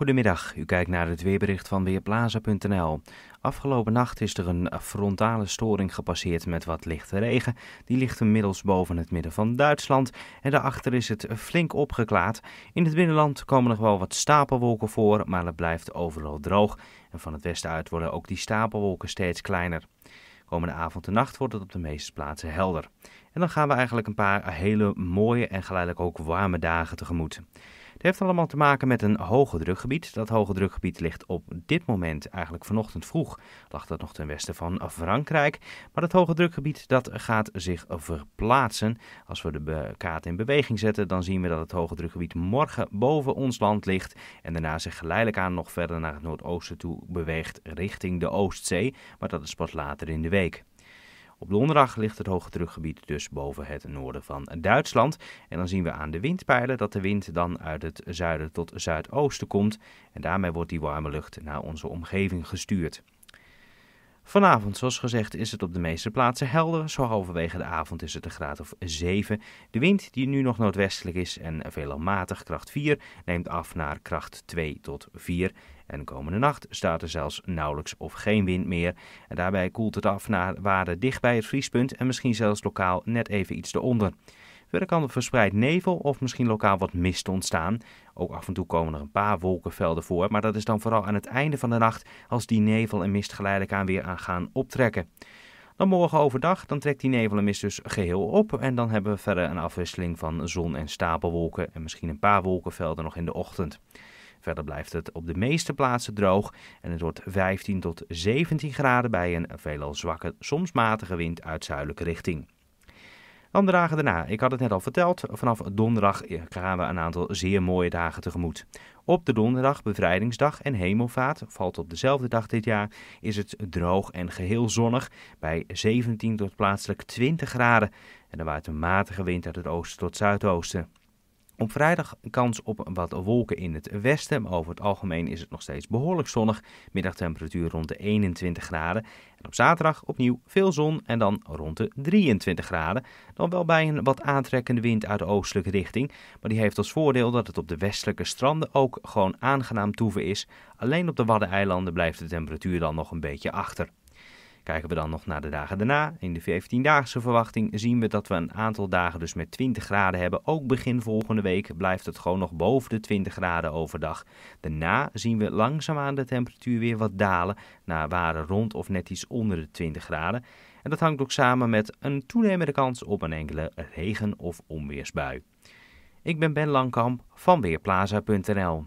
Goedemiddag, u kijkt naar het weerbericht van Weerplaza.nl. Afgelopen nacht is er een frontale storing gepasseerd met wat lichte regen. Die ligt inmiddels boven het midden van Duitsland en daarachter is het flink opgeklaard. In het binnenland komen nog wel wat stapelwolken voor, maar het blijft overal droog. En van het westen uit worden ook die stapelwolken steeds kleiner. Komende avond en nacht wordt het op de meeste plaatsen helder. En dan gaan we eigenlijk een paar hele mooie en geleidelijk ook warme dagen tegemoet. Het heeft allemaal te maken met een hoge drukgebied. Dat hoge drukgebied ligt op dit moment, eigenlijk vanochtend vroeg, lag dat nog ten westen van Frankrijk. Maar dat hoge drukgebied dat gaat zich verplaatsen. Als we de kaart in beweging zetten, dan zien we dat het hoge drukgebied morgen boven ons land ligt. En daarna zich geleidelijk aan nog verder naar het noordoosten toe beweegt richting de Oostzee. Maar dat is pas later in de week. Op donderdag ligt het hoge drukgebied dus boven het noorden van Duitsland. En dan zien we aan de windpijlen dat de wind dan uit het zuiden tot zuidoosten komt. En daarmee wordt die warme lucht naar onze omgeving gestuurd. Vanavond, zoals gezegd, is het op de meeste plaatsen helder. Zo halverwege de avond is het een graad of 7. De wind, die nu nog noordwestelijk is en veelal matig, kracht 4, neemt af naar kracht 2 tot 4. En de komende nacht staat er zelfs nauwelijks of geen wind meer. En daarbij koelt het af naar waarde dicht bij het vriespunt en misschien zelfs lokaal net even iets eronder. Verder kan er verspreid nevel of misschien lokaal wat mist ontstaan. Ook af en toe komen er een paar wolkenvelden voor, maar dat is dan vooral aan het einde van de nacht als die nevel en mist geleidelijk aan weer aan gaan optrekken. Dan morgen overdag, dan trekt die nevel en mist dus geheel op en dan hebben we verder een afwisseling van zon en stapelwolken en misschien een paar wolkenvelden nog in de ochtend. Verder blijft het op de meeste plaatsen droog en het wordt 15 tot 17 graden bij een veelal zwakke, soms matige wind uit zuidelijke richting. Dan de dagen daarna. Ik had het net al verteld. Vanaf donderdag gaan we een aantal zeer mooie dagen tegemoet. Op de donderdag, bevrijdingsdag en hemelvaart, valt op dezelfde dag dit jaar, is het droog en geheel zonnig bij 17 tot plaatselijk 20 graden. En er waait een matige wind uit het oosten tot zuidoosten. Op vrijdag kans op wat wolken in het westen, maar over het algemeen is het nog steeds behoorlijk zonnig. Middagtemperatuur rond de 21 graden. En op zaterdag opnieuw veel zon en dan rond de 23 graden. Dan wel bij een wat aantrekkende wind uit de oostelijke richting. Maar die heeft als voordeel dat het op de westelijke stranden ook gewoon aangenaam toeven is. Alleen op de Waddeneilanden blijft de temperatuur dan nog een beetje achter. Kijken we dan nog naar de dagen daarna. In de 14-daagse verwachting zien we dat we een aantal dagen dus met 20 graden hebben. Ook begin volgende week blijft het gewoon nog boven de 20 graden overdag. Daarna zien we langzaamaan de temperatuur weer wat dalen naar waarde rond of net iets onder de 20 graden. En dat hangt ook samen met een toenemende kans op een enkele regen- of onweersbui. Ik ben Ben Langkamp van Weerplaza.nl